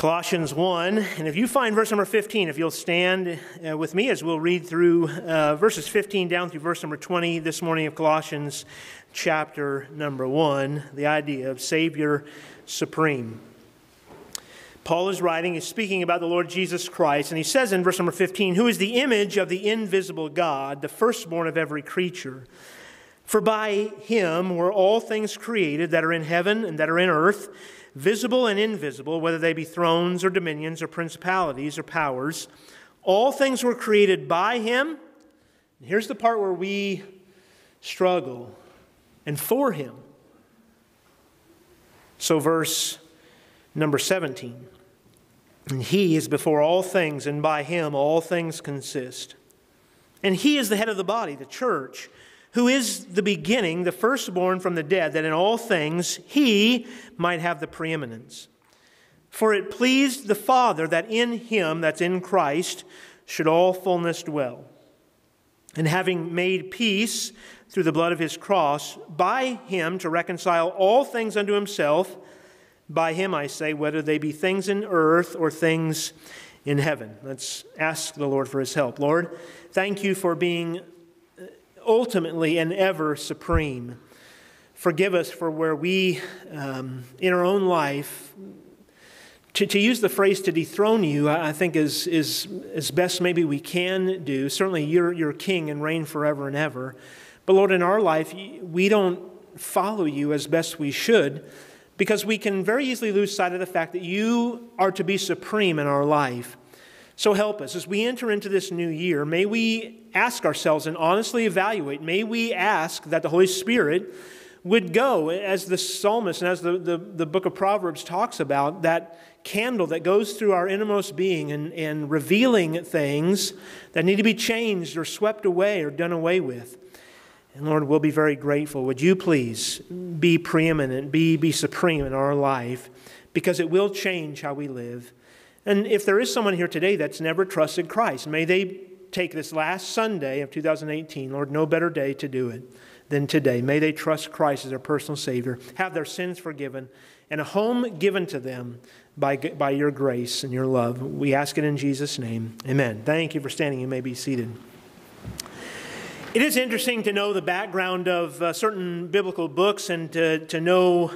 Colossians 1, and if you find verse number 15, if you'll stand uh, with me as we'll read through uh, verses 15 down through verse number 20 this morning of Colossians chapter number 1, the idea of Savior Supreme. Paul is writing, he's speaking about the Lord Jesus Christ, and he says in verse number 15, Who is the image of the invisible God, the firstborn of every creature? For by him were all things created that are in heaven and that are in earth visible and invisible, whether they be thrones or dominions or principalities or powers. All things were created by him. And here's the part where we struggle and for him. So, verse number 17. And he is before all things, and by him all things consist. And he is the head of the body, the church who is the beginning, the firstborn from the dead, that in all things he might have the preeminence. For it pleased the Father that in him, that's in Christ, should all fullness dwell. And having made peace through the blood of his cross, by him to reconcile all things unto himself, by him I say, whether they be things in earth or things in heaven. Let's ask the Lord for his help. Lord, thank you for being ultimately and ever supreme. Forgive us for where we, um, in our own life, to, to use the phrase to dethrone you, I think is, is as best maybe we can do. Certainly, you're, you're king and reign forever and ever. But Lord, in our life, we don't follow you as best we should because we can very easily lose sight of the fact that you are to be supreme in our life. So help us as we enter into this new year. May we ask ourselves and honestly evaluate. May we ask that the Holy Spirit would go, as the psalmist and as the, the, the book of Proverbs talks about, that candle that goes through our innermost being and, and revealing things that need to be changed or swept away or done away with. And Lord, we'll be very grateful. Would you please be preeminent, be, be supreme in our life, because it will change how we live. And if there is someone here today that's never trusted Christ, may they take this last Sunday of 2018, Lord, no better day to do it than today. May they trust Christ as their personal Savior, have their sins forgiven, and a home given to them by, by your grace and your love. We ask it in Jesus' name. Amen. Thank you for standing. You may be seated. It is interesting to know the background of uh, certain biblical books and to, to know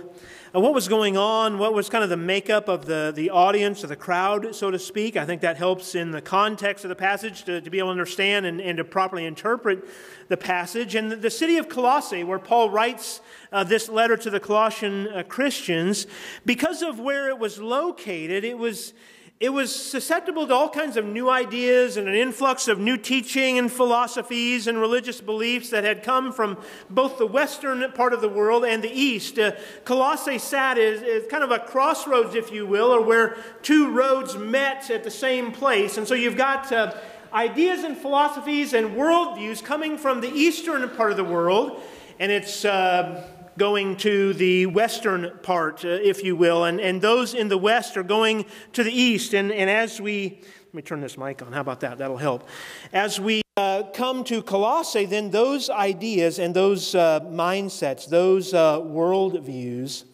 uh, what was going on, what was kind of the makeup of the, the audience or the crowd, so to speak. I think that helps in the context of the passage to, to be able to understand and, and to properly interpret the passage. And the, the city of Colossae, where Paul writes uh, this letter to the Colossian uh, Christians, because of where it was located, it was it was susceptible to all kinds of new ideas and an influx of new teaching and philosophies and religious beliefs that had come from both the western part of the world and the east. Uh, Colossae sat is, kind of a crossroads, if you will, or where two roads met at the same place. And so you've got uh, ideas and philosophies and worldviews coming from the eastern part of the world, and it's. Uh, going to the western part, uh, if you will, and, and those in the west are going to the east. And, and as we, let me turn this mic on, how about that? That'll help. As we uh, come to Colossae, then those ideas and those uh, mindsets, those uh, worldviews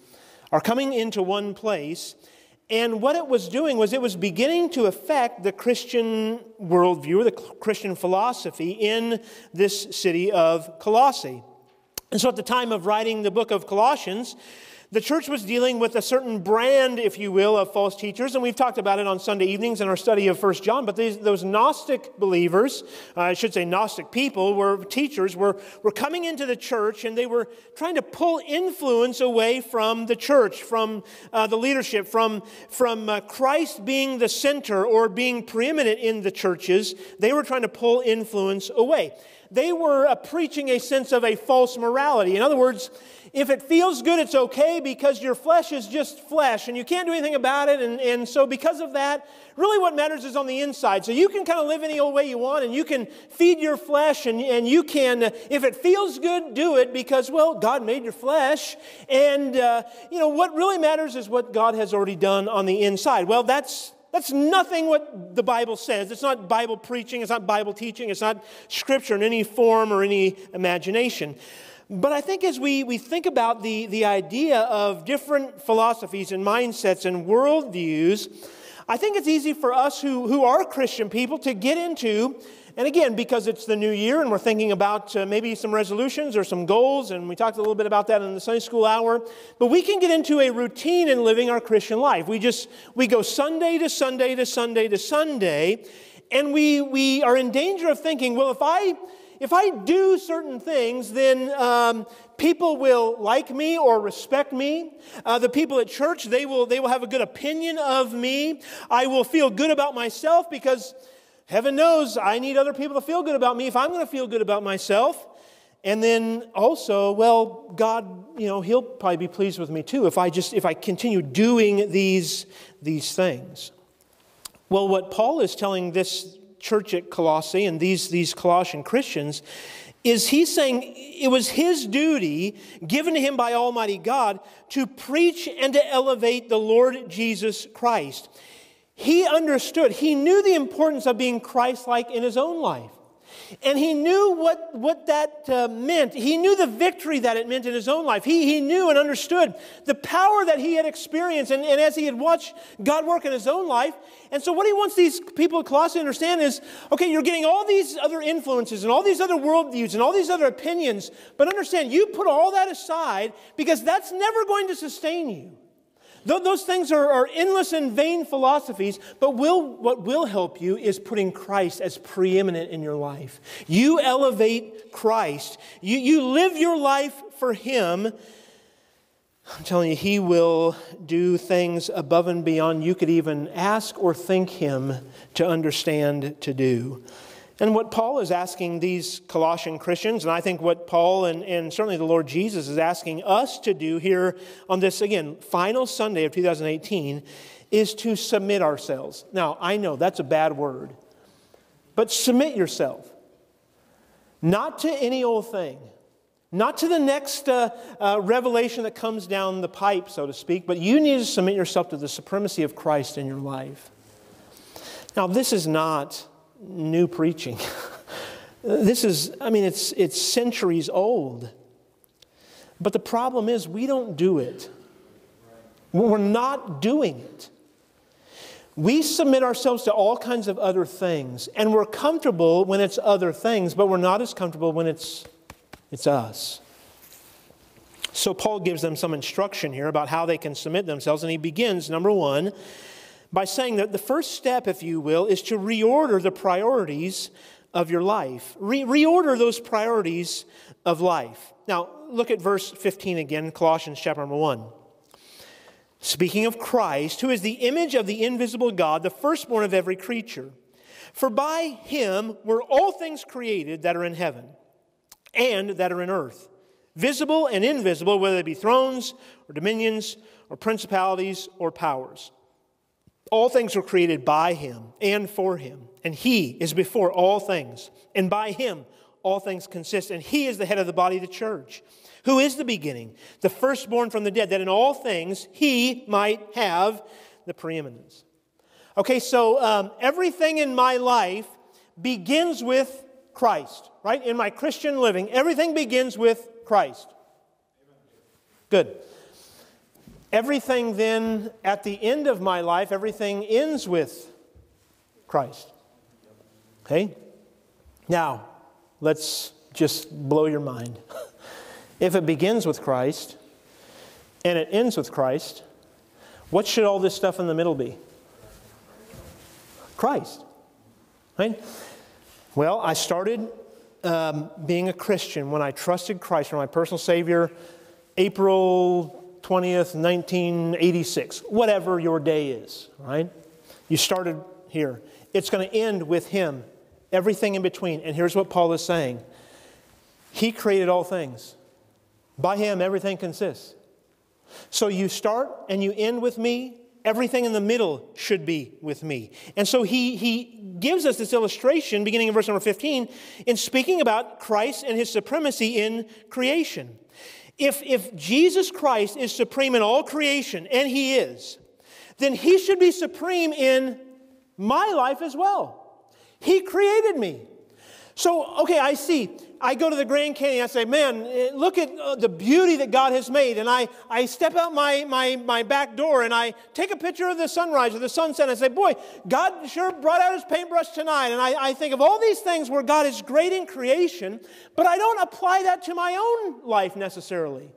are coming into one place. And what it was doing was it was beginning to affect the Christian worldview or the Christian philosophy in this city of Colossae. And so at the time of writing the book of Colossians, the church was dealing with a certain brand, if you will, of false teachers, and we've talked about it on Sunday evenings in our study of First John. But these, those Gnostic believers, uh, I should say Gnostic people, were teachers, were, were coming into the church and they were trying to pull influence away from the church, from uh, the leadership, from, from uh, Christ being the center or being preeminent in the churches. They were trying to pull influence away they were uh, preaching a sense of a false morality. In other words, if it feels good, it's okay because your flesh is just flesh and you can't do anything about it. And, and so, because of that, really what matters is on the inside. So, you can kind of live any old way you want and you can feed your flesh and, and you can, uh, if it feels good, do it because, well, God made your flesh. And, uh, you know, what really matters is what God has already done on the inside. Well, that's that's nothing what the Bible says. It's not Bible preaching, it's not Bible teaching, it's not scripture in any form or any imagination. But I think as we, we think about the, the idea of different philosophies and mindsets and worldviews, I think it's easy for us who, who are Christian people to get into, and again, because it's the new year and we're thinking about uh, maybe some resolutions or some goals, and we talked a little bit about that in the Sunday school hour, but we can get into a routine in living our Christian life. We just, we go Sunday to Sunday to Sunday to Sunday, and we, we are in danger of thinking, well, if I, if I do certain things, then um, people will like me or respect me. Uh, the people at church, they will, they will have a good opinion of me. I will feel good about myself because heaven knows I need other people to feel good about me if I'm going to feel good about myself. And then also, well, God, you know, He'll probably be pleased with me too if I just if I continue doing these, these things. Well, what Paul is telling this church at Colossae and these, these Colossian Christians is he's saying it was his duty given to him by Almighty God to preach and to elevate the Lord Jesus Christ. He understood, he knew the importance of being Christ like in his own life. And he knew what, what that uh, meant. He knew the victory that it meant in his own life. He, he knew and understood the power that he had experienced. And, and as he had watched God work in his own life. And so, what he wants these people at Colossae to understand is okay, you're getting all these other influences and all these other worldviews and all these other opinions. But understand, you put all that aside because that's never going to sustain you. Those things are, are, endless and vain philosophies, but will, what will help you is putting Christ as preeminent in your life. You elevate Christ, you, you live your life for Him. I'm telling you, He will do things above and beyond you could even ask or think Him to understand to do. And what Paul is asking these Colossian Christians, and I think what Paul and, and certainly the Lord Jesus is asking us to do here on this, again, final Sunday of 2018, is to submit ourselves. Now, I know that's a bad word, but submit yourself. Not to any old thing, not to the next uh, uh, revelation that comes down the pipe, so to speak, but you need to submit yourself to the supremacy of Christ in your life. Now, this is not new preaching. this is, I mean, it's, it's centuries old. But the problem is, we don't do it. We're not doing it. We submit ourselves to all kinds of other things, and we're comfortable when it's other things, but we're not as comfortable when it's, it's us. So, Paul gives them some instruction here about how they can submit themselves, and he begins, number one, by saying that the first step, if you will, is to reorder the priorities of your life. Re- reorder those priorities of life. Now, look at verse 15 again, Colossians chapter number 1. Speaking of Christ, who is the image of the invisible God, the firstborn of every creature. For by him were all things created that are in heaven and that are in earth, visible and invisible, whether they be thrones or dominions or principalities or powers. All things were created by him and for him, and he is before all things, and by him all things consist, and he is the head of the body of the church, who is the beginning, the firstborn from the dead, that in all things he might have the preeminence. Okay, so um, everything in my life begins with Christ, right? In my Christian living, everything begins with Christ. Good. Everything then, at the end of my life, everything ends with Christ. Okay? Now, let's just blow your mind. if it begins with Christ and it ends with Christ, what should all this stuff in the middle be? Christ. Right? Well, I started um, being a Christian when I trusted Christ for my personal Savior April 20th, 1986, whatever your day is, right? You started here. It's going to end with Him, everything in between. And here's what Paul is saying He created all things. By Him, everything consists. So you start and you end with me. Everything in the middle should be with me. And so he, he gives us this illustration, beginning in verse number 15, in speaking about Christ and his supremacy in creation. If, if Jesus Christ is supreme in all creation, and he is, then he should be supreme in my life as well. He created me. So, okay, I see. I go to the Grand Canyon, I say, man, eh, look at uh, the beauty that God has made. And I, I step out my, my, my back door and I take a picture of the sunrise or the sunset and I say, boy, God sure brought out his paintbrush tonight. And I, I think of all these things where God is great in creation, but I don't apply that to my own life necessarily.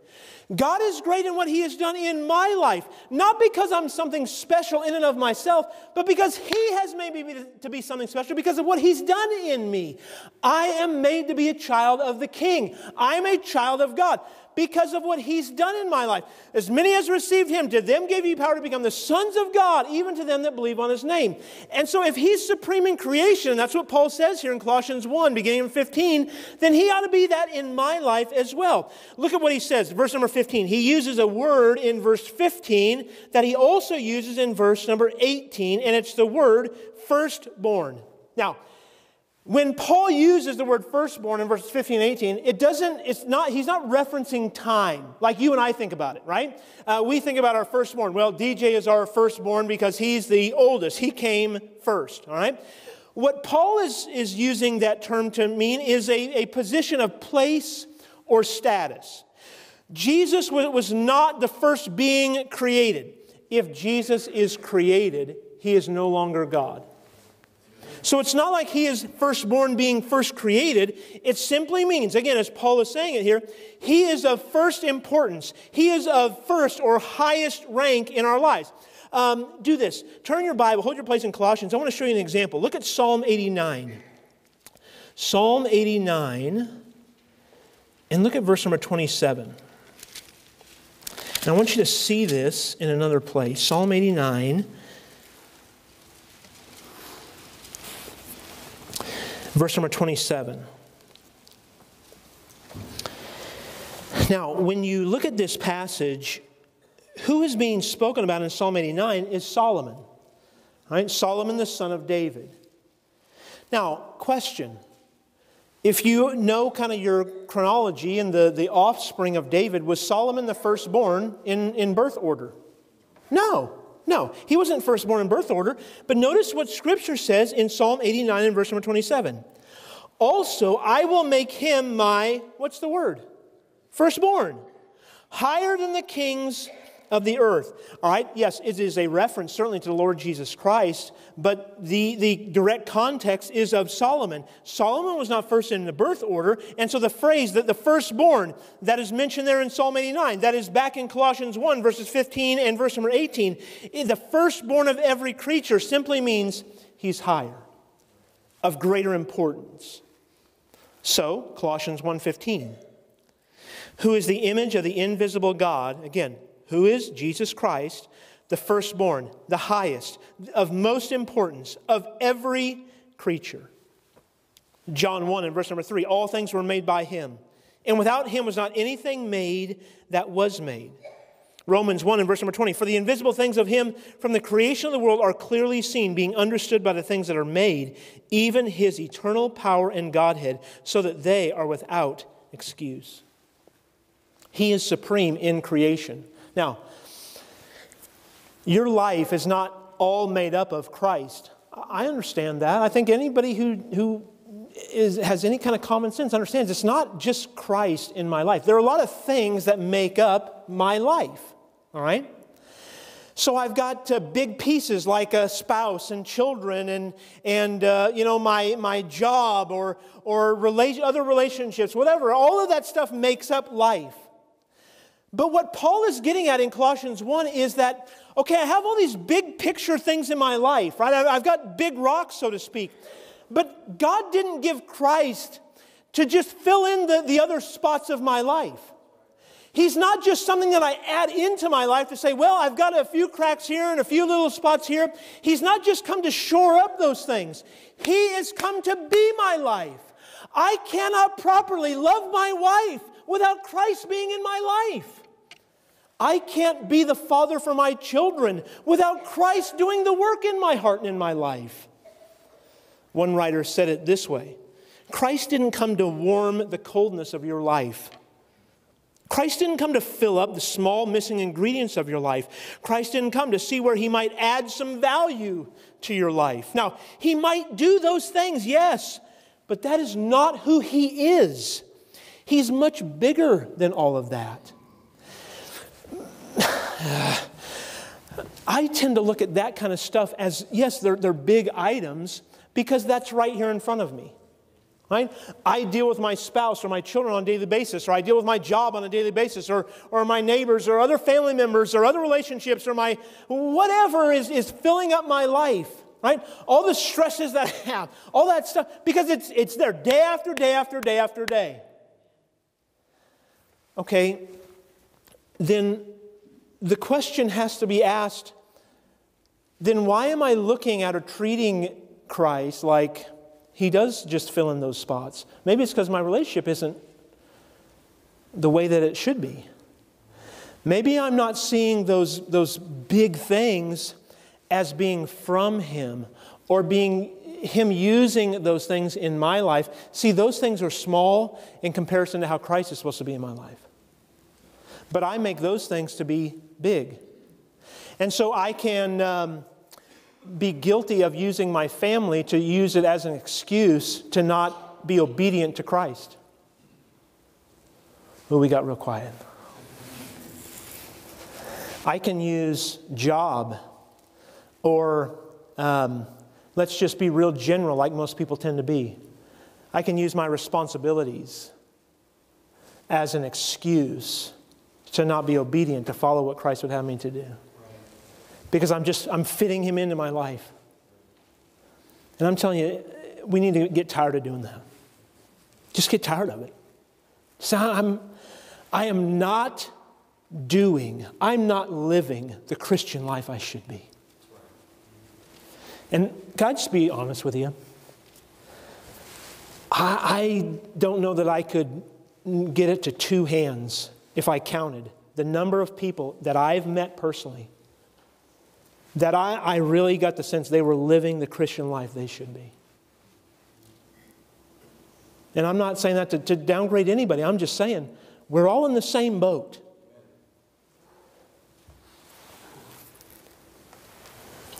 God is great in what He has done in my life, not because I'm something special in and of myself, but because He has made me to be something special because of what He's done in me. I am made to be a child of the King. I'm a child of God because of what he's done in my life. As many as received him, to them gave he power to become the sons of God, even to them that believe on his name. And so, if he's supreme in creation, that's what Paul says here in Colossians 1, beginning in 15, then he ought to be that in my life as well. Look at what he says, verse number 15. He uses a word in verse 15 that he also uses in verse number 18, and it's the word firstborn. Now, when Paul uses the word firstborn in verses 15 and 18, it doesn't, it's not, he's not referencing time like you and I think about it, right? Uh, we think about our firstborn. Well, DJ is our firstborn because he's the oldest. He came first, all right? What Paul is, is using that term to mean is a, a position of place or status. Jesus was not the first being created. If Jesus is created, he is no longer God. So it's not like he is firstborn being first created. It simply means, again, as Paul is saying it here, he is of first importance. He is of first or highest rank in our lives. Um, do this. Turn your Bible, hold your place in Colossians. I want to show you an example. Look at Psalm 89. Psalm 89, and look at verse number 27. And I want you to see this in another place. Psalm 89. Verse number 27. Now, when you look at this passage, who is being spoken about in Psalm 89 is Solomon. Right? Solomon, the son of David. Now, question. If you know kind of your chronology and the, the offspring of David, was Solomon the firstborn in, in birth order? No. No, he wasn't firstborn in birth order. But notice what Scripture says in Psalm 89 and verse number 27. Also, I will make him my, what's the word? Firstborn. Higher than the kings of the earth. All right, yes, it is a reference certainly to the Lord Jesus Christ, but the, the direct context is of Solomon. Solomon was not first in the birth order, and so the phrase that the firstborn that is mentioned there in Psalm 89, that is back in Colossians 1, verses 15 and verse number 18, eh, the firstborn of every creature simply means he's higher, of greater importance. So, Colossians 1:15, who is the image of the invisible God, again, who is Jesus Christ, the firstborn, the highest, of most importance of every creature. John 1 and verse number 3 all things were made by him, and without him was not anything made that was made. Romans 1 and verse number 20 For the invisible things of him from the creation of the world are clearly seen, being understood by the things that are made, even his eternal power and Godhead, so that they are without excuse. He is supreme in creation. Now, your life is not all made up of Christ. I understand that. I think anybody who, who is, has any kind of common sense understands it's not just Christ in my life. There are a lot of things that make up my life, all right? So I've got uh, big pieces like a spouse and children and, and uh, you know, my, my job or, or rela- other relationships, whatever. All of that stuff makes up life. But what Paul is getting at in Colossians 1 is that, okay, I have all these big picture things in my life, right? I've got big rocks, so to speak. But God didn't give Christ to just fill in the, the other spots of my life. He's not just something that I add into my life to say, well, I've got a few cracks here and a few little spots here. He's not just come to shore up those things, He has come to be my life. I cannot properly love my wife without Christ being in my life. I can't be the father for my children without Christ doing the work in my heart and in my life. One writer said it this way Christ didn't come to warm the coldness of your life. Christ didn't come to fill up the small missing ingredients of your life. Christ didn't come to see where he might add some value to your life. Now, he might do those things, yes, But that is not who He is. He's much bigger than all of that. I tend to look at that kind of stuff as yes, they're, they're big items because that's right here in front of me. Right? I deal with my spouse or my children on a daily basis, or I deal with my job on a daily basis, or, or my neighbors, or other family members, or other relationships, or my whatever is, is filling up my life. Right? All the stresses that I have, all that stuff, because it's, it's there day after day after day after day. Okay, then the question has to be asked then why am I looking at or treating Christ like he does just fill in those spots? Maybe it's because my relationship isn't the way that it should be. Maybe I'm not seeing those, those big things as being from him or being him using those things in my life. See, those things are small in comparison to how Christ is supposed to be in my life. But I make those things to be big. And so I can um, be guilty of using my family to use it as an excuse to not be obedient to Christ. Oh, we got real quiet. I can use job or um, let's just be real general, like most people tend to be. I can use my responsibilities as an excuse to not be obedient, to follow what Christ would have me to do because I'm just, I'm fitting him into my life. And I'm telling you, we need to get tired of doing that. Just get tired of it. So I'm, I am not doing, I'm not living the Christian life I should be. And I just be honest with you? I, I don't know that I could get it to two hands if I counted the number of people that I've met personally that I, I really got the sense they were living the Christian life they should be. And I'm not saying that to, to downgrade anybody, I'm just saying we're all in the same boat.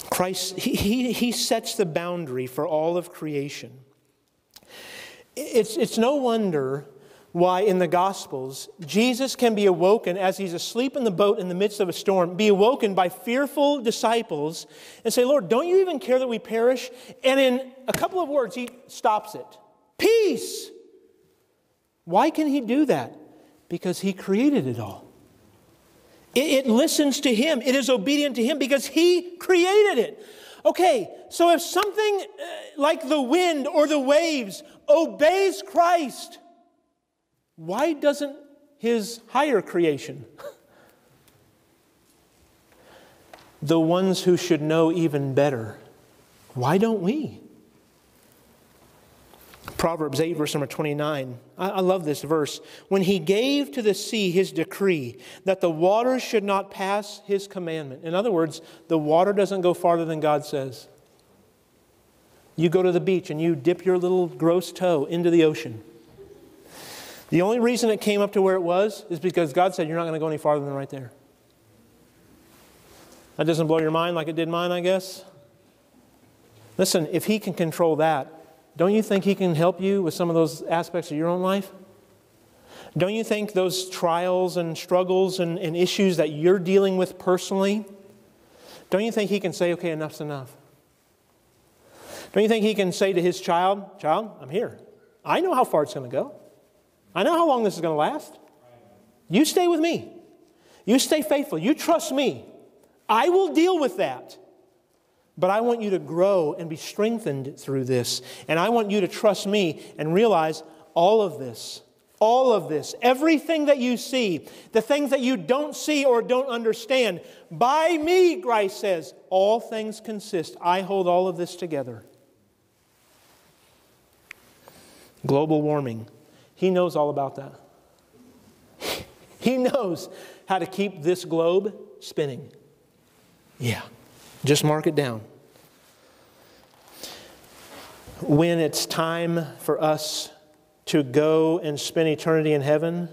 Christ, he, he, he sets the boundary for all of creation. It's, it's no wonder why in the Gospels Jesus can be awoken as he's asleep in the boat in the midst of a storm, be awoken by fearful disciples and say, Lord, don't you even care that we perish? And in a couple of words, he stops it. Peace! Why can he do that? Because he created it all. It, it listens to him, it is obedient to him because he created it. Okay, so if something uh, like the wind or the waves obeys Christ, why doesn't his higher creation, the ones who should know even better, why don't we? Proverbs 8, verse number 29. I, love this verse. When he gave to the sea his decree that the waters should not pass his commandment. In other words, the water doesn't go farther than God says. You go to the beach and you dip your little gross toe into the ocean. The only reason it came up to where it was is because God said, You're not going to go any farther than right there. That doesn't blow your mind like it did mine, I guess. Listen, if He can control that, don't you think He can help you with some of those aspects of your own life? Don't you think those trials and struggles and, and issues that you're dealing with personally, don't you think He can say, Okay, enough's enough? Don't you think He can say to His child, Child, I'm here. I know how far it's going to go. I know how long this is going to last. You stay with me. You stay faithful. You trust me. I will deal with that. But I want you to grow and be strengthened through this. And I want you to trust me and realize all of this, all of this, everything that you see, the things that you don't see or don't understand, by me, Christ says, all things consist. I hold all of this together. Global warming. He knows all about that. He knows how to keep this globe spinning. Yeah, just mark it down. When it's time for us to go and spend eternity in heaven,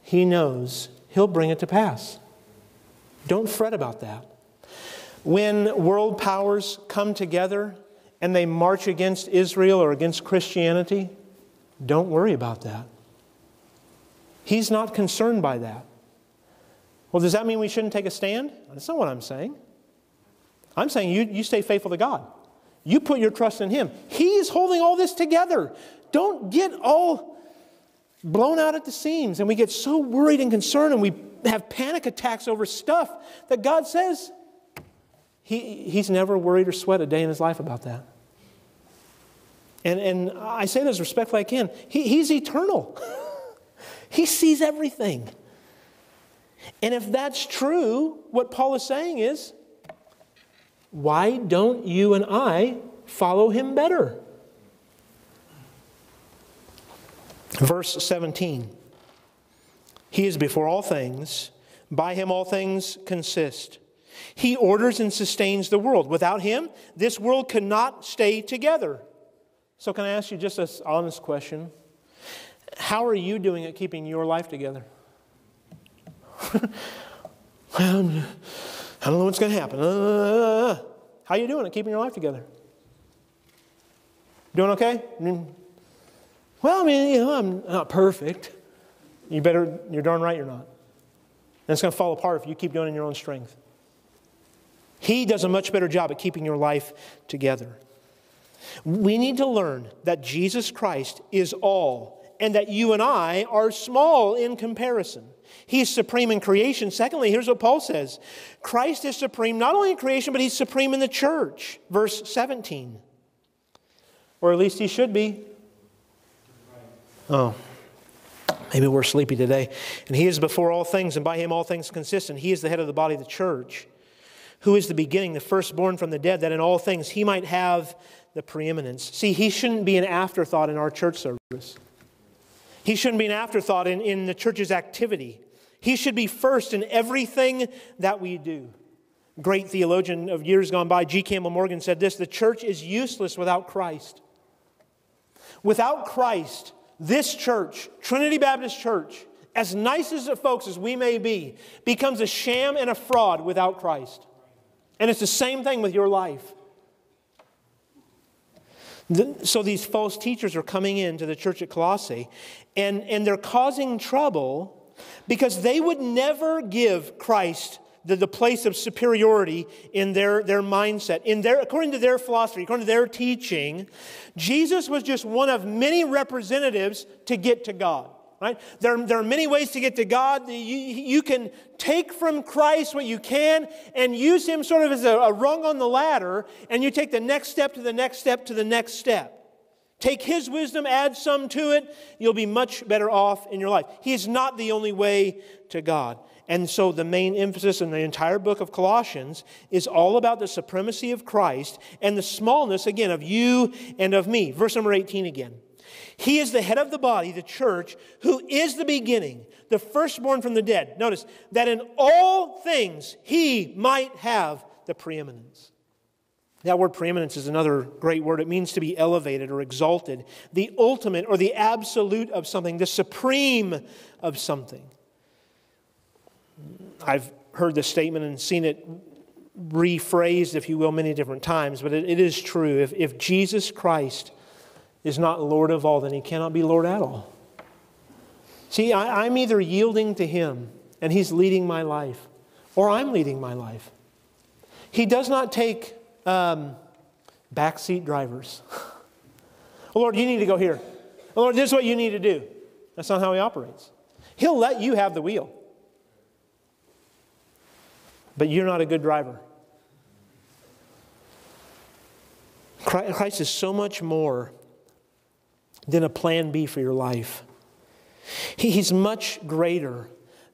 He knows He'll bring it to pass. Don't fret about that. When world powers come together and they march against Israel or against Christianity, don't worry about that. He's not concerned by that. Well, does that mean we shouldn't take a stand? That's not what I'm saying. I'm saying you, you stay faithful to God. You put your trust in Him. He's holding all this together. Don't get all blown out at the seams and we get so worried and concerned and we have panic attacks over stuff that God says he, He's never worried or sweat a day in His life about that. And, and I say this respectfully I can. He, he's eternal. he sees everything. And if that's true, what Paul is saying is, why don't you and I follow him better? Verse 17 He is before all things, by him all things consist. He orders and sustains the world. Without him, this world cannot stay together. So, can I ask you just an honest question? How are you doing at keeping your life together? I don't know what's going to happen. How are you doing at keeping your life together? Doing okay? Well, I mean, you know, I'm not perfect. You better, you're darn right you're not. And it's going to fall apart if you keep doing it in your own strength. He does a much better job at keeping your life together. We need to learn that Jesus Christ is all and that you and I are small in comparison. He's supreme in creation. Secondly, here's what Paul says Christ is supreme not only in creation, but he's supreme in the church. Verse 17. Or at least he should be. Oh, maybe we're sleepy today. And he is before all things, and by him all things consist. And he is the head of the body of the church, who is the beginning, the firstborn from the dead, that in all things he might have the preeminence. See, he shouldn't be an afterthought in our church service. He shouldn't be an afterthought in, in the church's activity. He should be first in everything that we do. Great theologian of years gone by, G. Campbell Morgan, said this The church is useless without Christ. Without Christ, this church, Trinity Baptist Church, as nice as the folks as we may be, becomes a sham and a fraud without Christ. And it's the same thing with your life. So these false teachers are coming into the church at Colossae, and, and they're causing trouble because they would never give Christ the, the place of superiority in their, their mindset. In their, according to their philosophy, according to their teaching, Jesus was just one of many representatives to get to God. Right? There, there are many ways to get to God. You, you can take from Christ what you can and use Him sort of as a, a rung on the ladder, and you take the next step to the next step to the next step. Take His wisdom, add some to it, you'll be much better off in your life. He is not the only way to God. And so the main emphasis in the entire book of Colossians is all about the supremacy of Christ and the smallness, again, of you and of me. Verse number 18 again. He is the head of the body, the church, who is the beginning, the firstborn from the dead. Notice that in all things he might have the preeminence. That word preeminence is another great word. It means to be elevated or exalted, the ultimate or the absolute of something, the supreme of something. I've heard this statement and seen it rephrased, if you will, many different times, but it, it is true. If, if Jesus Christ is not Lord of all, then he cannot be Lord at all. See, I, I'm either yielding to him and he's leading my life, or I'm leading my life. He does not take um, backseat drivers. oh, Lord, you need to go here. Oh, Lord, this is what you need to do. That's not how he operates. He'll let you have the wheel but you're not a good driver. Christ is so much more than a plan B for your life. He's much greater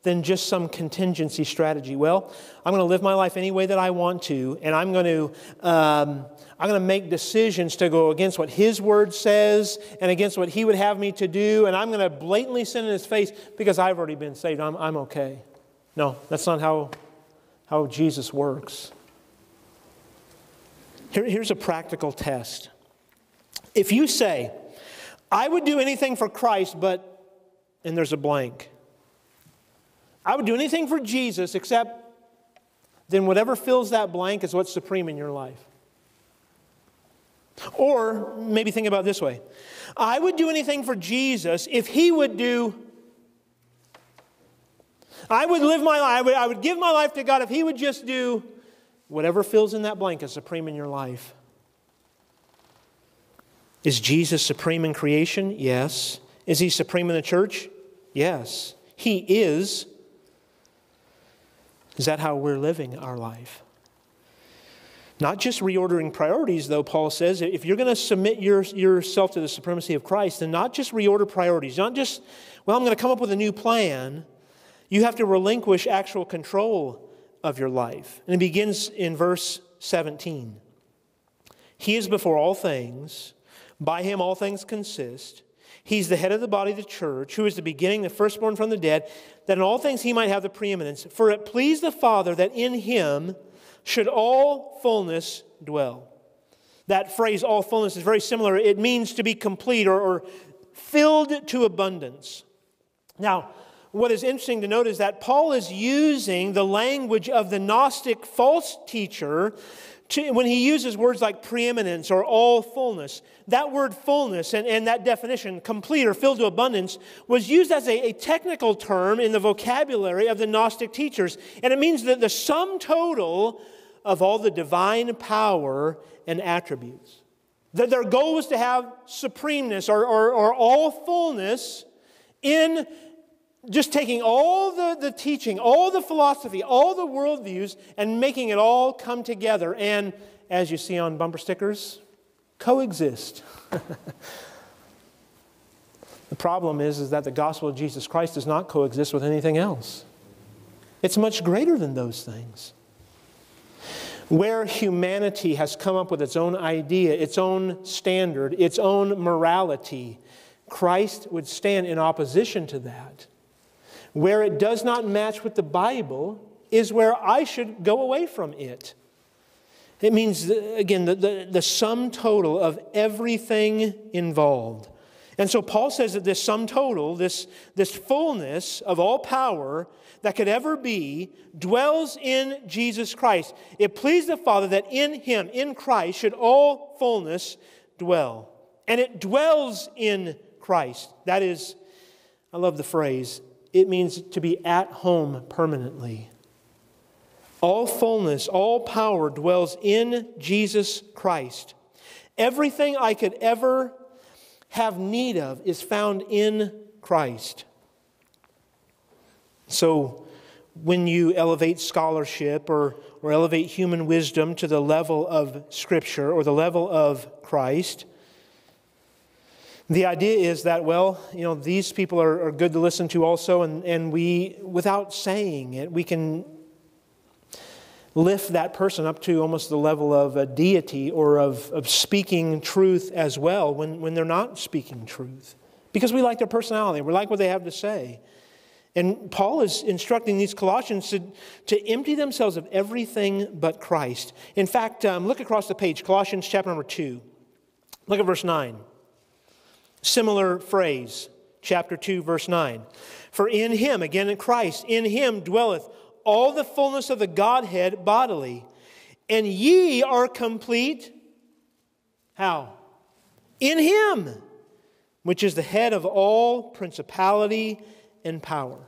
than just some contingency strategy. Well, I'm going to live my life any way that I want to, and I'm going to, um, I'm going to make decisions to go against what His Word says and against what He would have me to do, and I'm going to blatantly sin in His face because I've already been saved. I'm, I'm okay. No, that's not how how Jesus works. Here, here's a practical test. If you say, I would do anything for Christ, but, and there's a blank. I would do anything for Jesus except, then whatever fills that blank is what's supreme in your life. Or maybe think about this way I would do anything for Jesus if he would do. I would live my life, I would, I would give my life to God if he would just do whatever fills in that blank is supreme in your life. Is Jesus supreme in creation? Yes. Is he supreme in the church? Yes. He is. Is that how we're living our life? Not just reordering priorities, though, Paul says. If you're going to submit your, yourself to the supremacy of Christ, then not just reorder priorities, not just, well, I'm going to come up with a new plan. You have to relinquish actual control of your life. And it begins in verse 17. He is before all things, by him all things consist. He's the head of the body of the church, who is the beginning, the firstborn from the dead, that in all things he might have the preeminence. For it pleased the Father that in him should all fullness dwell. That phrase, all fullness, is very similar. It means to be complete or, or filled to abundance. Now, what is interesting to note is that Paul is using the language of the Gnostic false teacher when he uses words like preeminence or all fullness, that word fullness and, and that definition, complete or filled to abundance, was used as a, a technical term in the vocabulary of the Gnostic teachers. And it means that the sum total of all the divine power and attributes. That their goal was to have supremeness or, or, or all fullness in just taking all the, the teaching, all the philosophy, all the worldviews, and making it all come together and, as you see on bumper stickers, coexist. the problem is, is that the gospel of Jesus Christ does not coexist with anything else. It's much greater than those things. Where humanity has come up with its own idea, its own standard, its own morality, Christ would stand in opposition to that where it does not match with the Bible is where I should go away from it. It means, again, the, the, the, sum total of everything involved. And so Paul says that this sum total, this, this fullness of all power that could ever be, dwells in Jesus Christ. It pleased the Father that in him, in Christ, should all fullness dwell. And it dwells in Christ. That is, I love the phrase, it means to be at home permanently. All fullness, all power dwells in Jesus Christ. Everything I could ever have need of is found in Christ. So, when you elevate scholarship or, or elevate human wisdom to the level of Scripture or the level of Christ, the idea is that, well, you know, these people are, are good to listen to also, and, and we, without saying it, we can lift that person up to almost the level of a deity or of, of speaking truth as well when, when they're not speaking truth. Because we like their personality, we like what they have to say. And Paul is instructing these Colossians to, to empty themselves of everything but Christ. In fact, um, look across the page, Colossians chapter number 2. Look at verse 9. Similar phrase, chapter 2, verse 9. For in him, again in Christ, in him dwelleth all the fullness of the Godhead bodily. And ye are complete. How? In him, which is the head of all principality and power.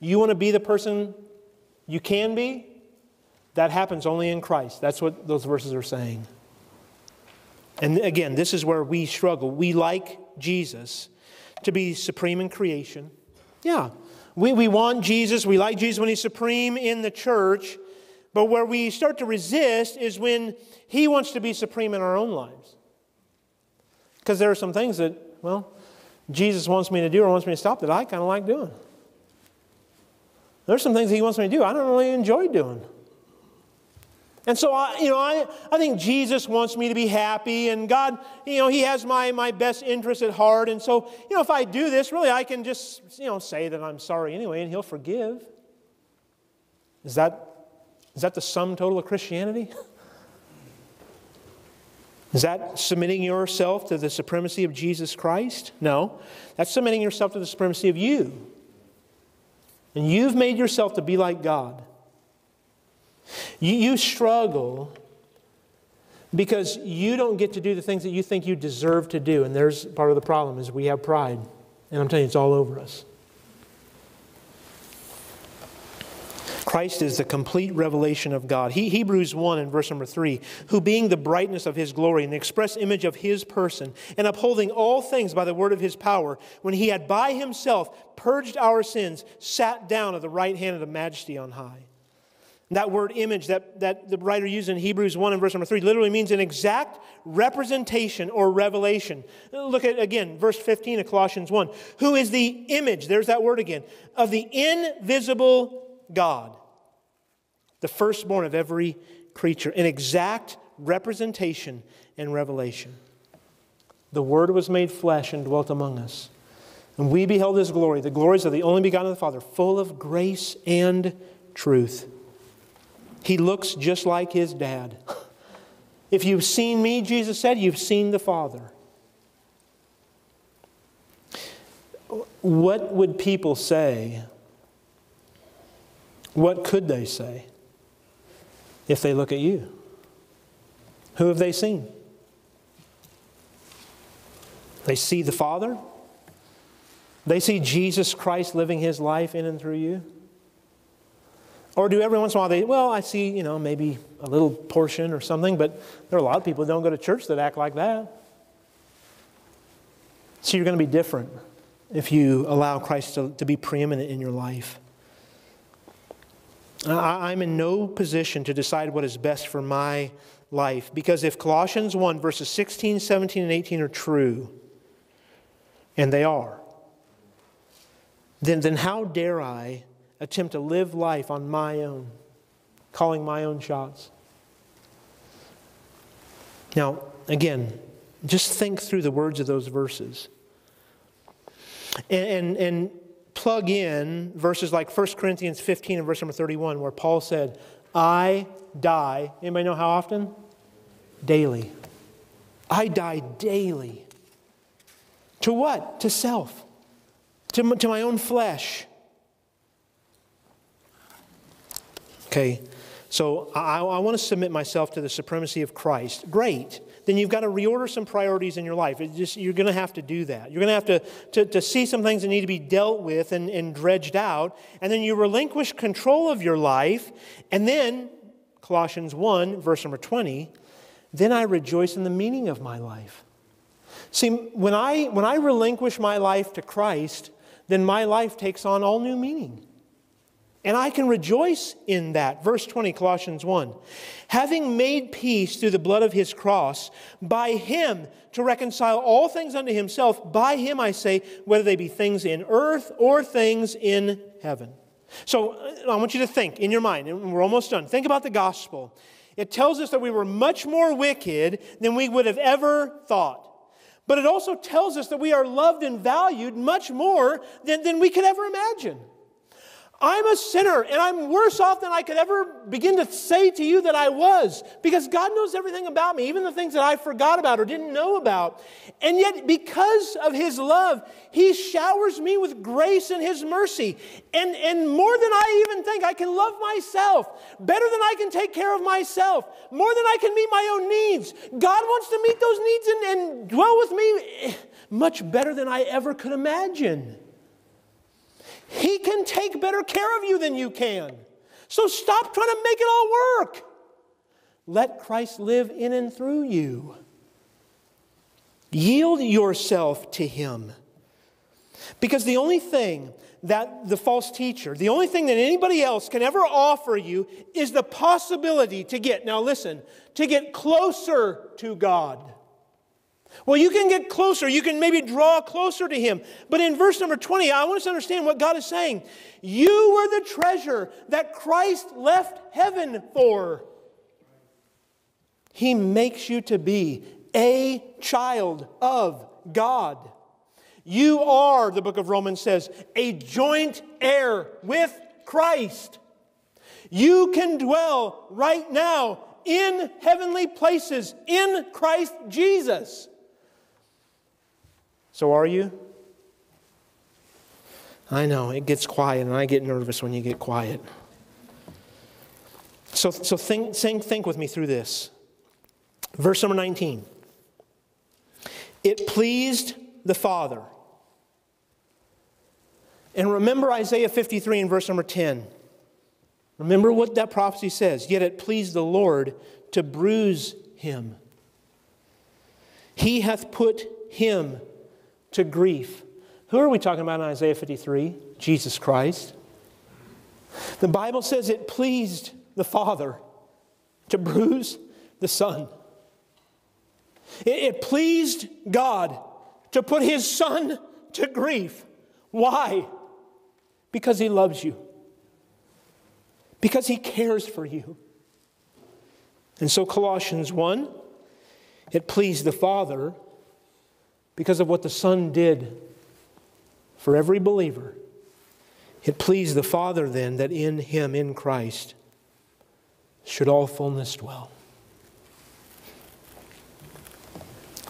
You want to be the person you can be? That happens only in Christ. That's what those verses are saying. And again, this is where we struggle. We like Jesus to be supreme in creation. Yeah, we, we want Jesus, we like Jesus when he's supreme in the church, but where we start to resist is when he wants to be supreme in our own lives. Because there are some things that, well, Jesus wants me to do or wants me to stop that I kind of like doing. There's some things he wants me to do I don't really enjoy doing. And so, I, you know, I, I think Jesus wants me to be happy, and God, you know, He has my, my best interest at heart. And so, you know, if I do this, really, I can just, you know, say that I'm sorry anyway, and He'll forgive. Is that, is that the sum total of Christianity? Is that submitting yourself to the supremacy of Jesus Christ? No. That's submitting yourself to the supremacy of you. And you've made yourself to be like God. You, you struggle because you don't get to do the things that you think you deserve to do. And there's part of the problem is we have pride. And I'm telling you, it's all over us. Christ is the complete revelation of God. He, Hebrews 1 and verse number 3 who being the brightness of his glory and the express image of his person, and upholding all things by the word of his power, when he had by himself purged our sins, sat down at the right hand of the majesty on high. That word image that, that the writer used in Hebrews 1 and verse number 3 literally means an exact representation or revelation. Look at again, verse 15 of Colossians 1. Who is the image, there's that word again, of the invisible God the firstborn of every creature, an exact representation and revelation. The Word was made flesh and dwelt among us. And we beheld His glory, the glories of the only begotten of the Father, full of grace and truth. He looks just like His dad. If you've seen me, Jesus said, you've seen the Father. What would people say? What could they say? if they look at you? Who have they seen? They see the Father. They see Jesus Christ living his life in and through you. Or do every once in a while they, well, I see, you know, maybe a little portion or something, but there are a lot of people that don't go to church that act like that. So you're going to be different if you allow Christ to, to be preeminent in your life. I'm in no position to decide what is best for my life because if Colossians 1, verses 16, 17, and 18 are true, and they are, then, then how dare I attempt to live life on my own, calling my own shots? Now, again, just think through the words of those verses. And, and, and plug in verses like 1 Corinthians 15 and verse number 31, where Paul said, I die. Anybody know how often? Daily. I die daily. To what? To self, to, to my own flesh. Okay, so I, I want to submit myself to the supremacy of Christ. Great then you've got to reorder some priorities in your life. Just, you're going to have to do that. You're going to have to, to, to see some things that need to be dealt with and, and dredged out. And then you relinquish control of your life. And then, Colossians 1, verse number 20, then I rejoice in the meaning of my life. See, when I, when I relinquish my life to Christ, then my life takes on all new meaning. And I can rejoice in that. Verse 20, Colossians 1. Having made peace through the blood of his cross, by him to reconcile all things unto himself, by him I say, whether they be things in earth or things in heaven. So uh, I want you to think in your mind, and we're almost done. Think about the gospel. It tells us that we were much more wicked than we would have ever thought. But it also tells us that we are loved and valued much more than, than we could ever imagine. I'm a sinner and I'm worse off than I could ever begin to say to you that I was because God knows everything about me, even the things that I forgot about or didn't know about. And yet, because of His love, He showers me with grace and His mercy. And, and more than I even think, I can love myself better than I can take care of myself, more than I can meet my own needs. God wants to meet those needs and, and dwell with me much better than I ever could imagine. He can take better care of you than you can. So stop trying to make it all work. Let Christ live in and through you. Yield yourself to Him. Because the only thing that the false teacher, the only thing that anybody else can ever offer you is the possibility to get, now listen, to get closer to God. Well, you can get closer. You can maybe draw closer to Him. But in verse number 20, I want us to understand what God is saying. You were the treasure that Christ left heaven for. He makes you to be a child of God. You are, the book of Romans says, a joint heir with Christ. You can dwell right now in heavenly places in Christ Jesus. So are you? I know, it gets quiet, and I get nervous when you get quiet. So, so think, think, think with me through this. Verse number 19. It pleased the Father. And remember Isaiah 53 and verse number 10. Remember what that prophecy says. Yet it pleased the Lord to bruise him. He hath put him to grief. Who are we talking about in Isaiah 53? Jesus Christ. The Bible says it pleased the Father to bruise the Son. It, pleased God to put his Son to grief. Why? Because he loves you, because he cares for you. And so, Colossians 1, it pleased the Father because of what the Son did for every believer. It pleased the Father then that in him, in Christ, should all fullness dwell.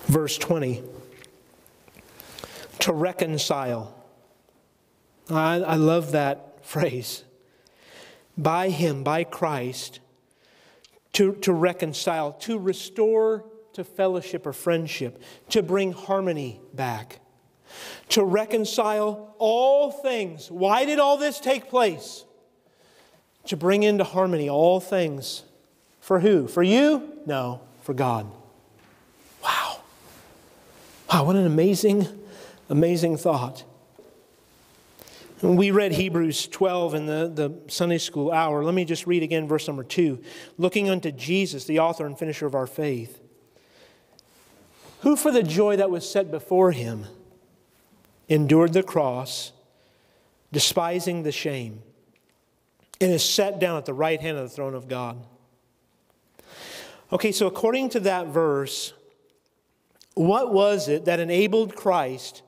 Verse 20 to reconcile. I, I love that phrase. By him, by Christ, to, to reconcile, to restore to fellowship or friendship, to bring harmony back, to reconcile all things. Why did all this take place? To bring into harmony all things. For who? For you? No, for God. Wow. Wow, what an amazing, amazing thought. We read Hebrews 12 in the, the Sunday school hour. Let me just read again verse number 2. Looking unto Jesus, the author and finisher of our faith, who for the joy that was set before him endured the cross, despising the shame, and is set down at the right hand of the throne of God. Okay, so according to that verse, what was it that enabled Christ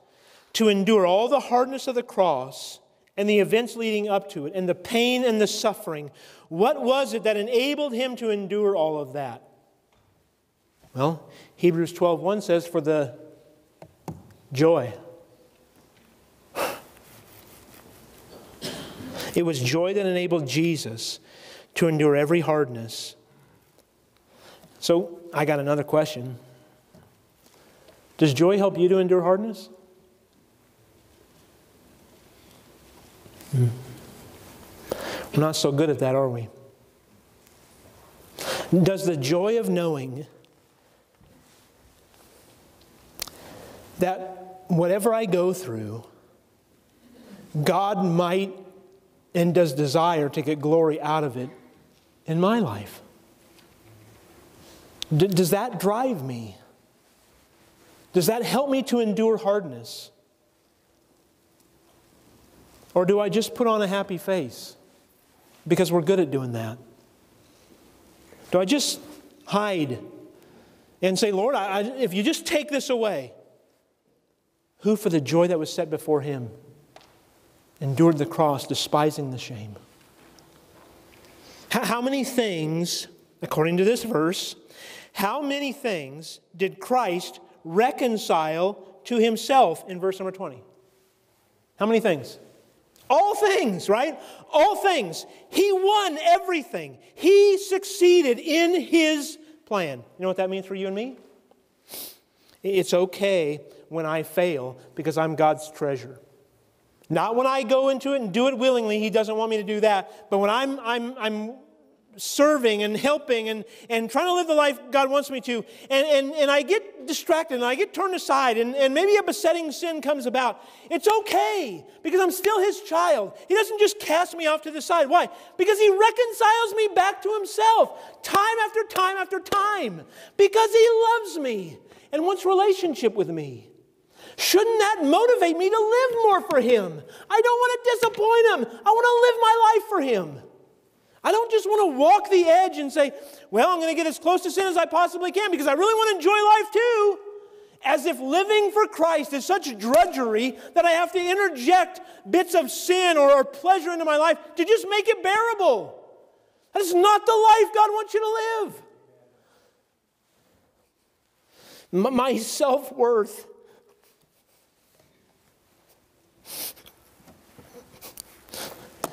to endure all the hardness of the cross and the events leading up to it and the pain and the suffering? What was it that enabled him to endure all of that? Well, Hebrews 12:1 says for the joy. It was joy that enabled Jesus to endure every hardness. So, I got another question. Does joy help you to endure hardness? Hmm. We're not so good at that, are we? Does the joy of knowing that whatever I go through, God might and does desire to get glory out of it in my life. D- does that drive me? Does that help me to endure hardness? Or do I just put on a happy face because we're good at doing that? Do I just hide and say, Lord, I, I, if you just take this away, who, for the joy that was set before him, endured the cross, despising the shame. How many things, according to this verse, how many things did Christ reconcile to himself in verse number 20? How many things? All things, right? All things. He won everything. He succeeded in his plan. You know what that means for you and me? It's okay when I fail because I'm God's treasure. Not when I go into it and do it willingly, He doesn't want me to do that. But when I'm, I'm, I'm serving and helping and, and trying to live the life God wants me to, and, and, and I get distracted and I get turned aside, and, and maybe a besetting sin comes about, it's okay because I'm still His child. He doesn't just cast me off to the side. Why? Because He reconciles me back to Himself time after time after time because He loves me and wants relationship with me. Shouldn't that motivate me to live more for Him? I don't want to disappoint Him. I want to live my life for Him. I don't just want to walk the edge and say, well, I'm going to get as close to sin as I possibly can because I really want to enjoy life too. As if living for Christ is such drudgery that I have to interject bits of sin or, pleasure into my life to just make it bearable. That is not the life God wants you to live. My self worth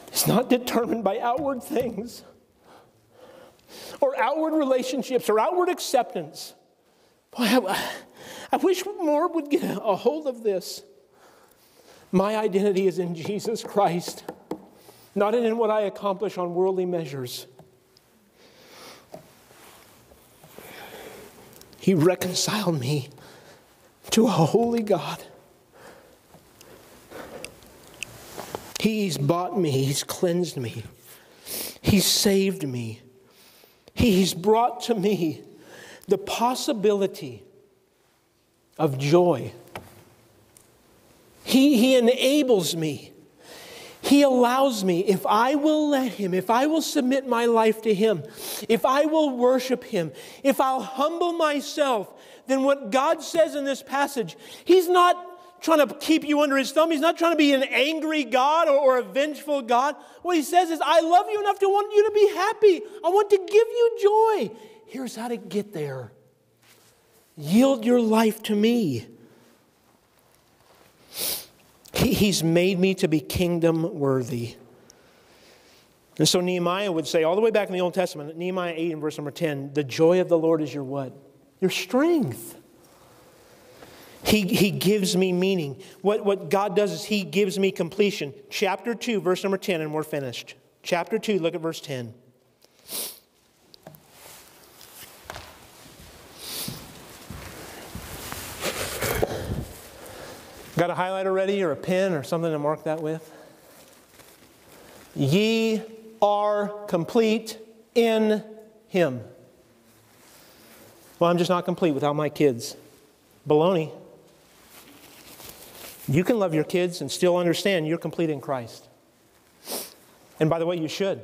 It's not determined by outward things. or outward relationships or outward acceptance. Boy, I, I wish more would get a hold of this. My identity is in Jesus Christ, not in what I accomplish on worldly measures. He reconciled me to a holy God. He's bought me, He's cleansed me, He's saved me, He's brought to me the possibility of joy. He, he enables me. He allows me, if I will let Him, if I will submit my life to Him, if I will worship Him, if I'll humble myself, then what God says in this passage, He's not trying to keep you under His thumb. He's not trying to be an angry God or, or a vengeful God. What He says is, I love you enough to want you to be happy. I want to give you joy. Here's how to get there yield your life to me. He's made me to be kingdom worthy. And so Nehemiah would say, all the way back in the Old Testament, Nehemiah 8 and verse number 10, the joy of the Lord is your what? Your strength. He, he gives me meaning. What, what God does is He gives me completion. Chapter 2, verse number 10, and we're finished. Chapter 2, look at verse 10. Got a highlighter ready or a pen or something to mark that with? Ye are complete in Him. Well, I'm just not complete without my kids. Baloney. You can love your kids and still understand you're complete in Christ. And by the way, you should.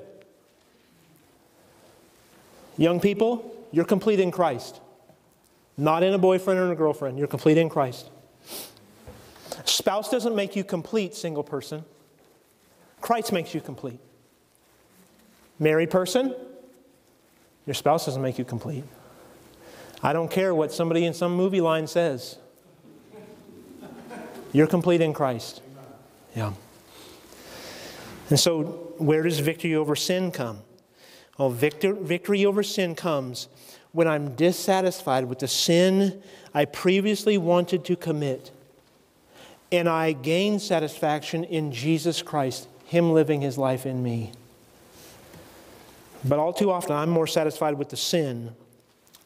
Young people, you're complete in Christ. Not in a boyfriend or a girlfriend. You're complete in Christ. Spouse doesn't make you complete, single person. Christ makes you complete. Married person, your spouse doesn't make you complete. I don't care what somebody in some movie line says. You're complete in Christ. Yeah. And so, where does victory over sin come? Well, victor, victory over sin comes when I'm dissatisfied with the sin I previously wanted to commit and I gain satisfaction in Jesus Christ, Him living His life in me. But all too often, I'm more satisfied with the sin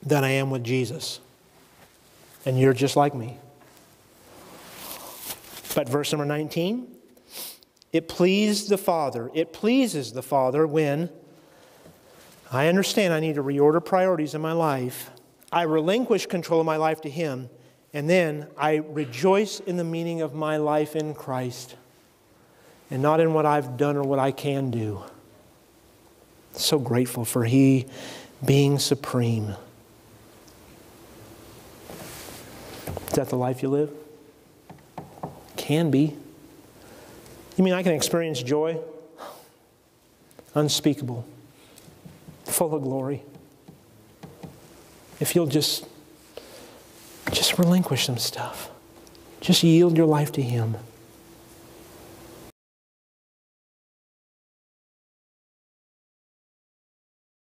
than I am with Jesus. And you're just like me. But verse number 19 it pleased the Father, it pleases the Father when I understand I need to reorder priorities in my life. I relinquish control of my life to Him and then I rejoice in the meaning of my life in Christ and not in what I've done or what I can do. So grateful for He being supreme. Is that the life you live? Can be. You mean I can experience joy? Unspeakable, full of glory. If you'll just just relinquish some stuff. Just yield your life to Him.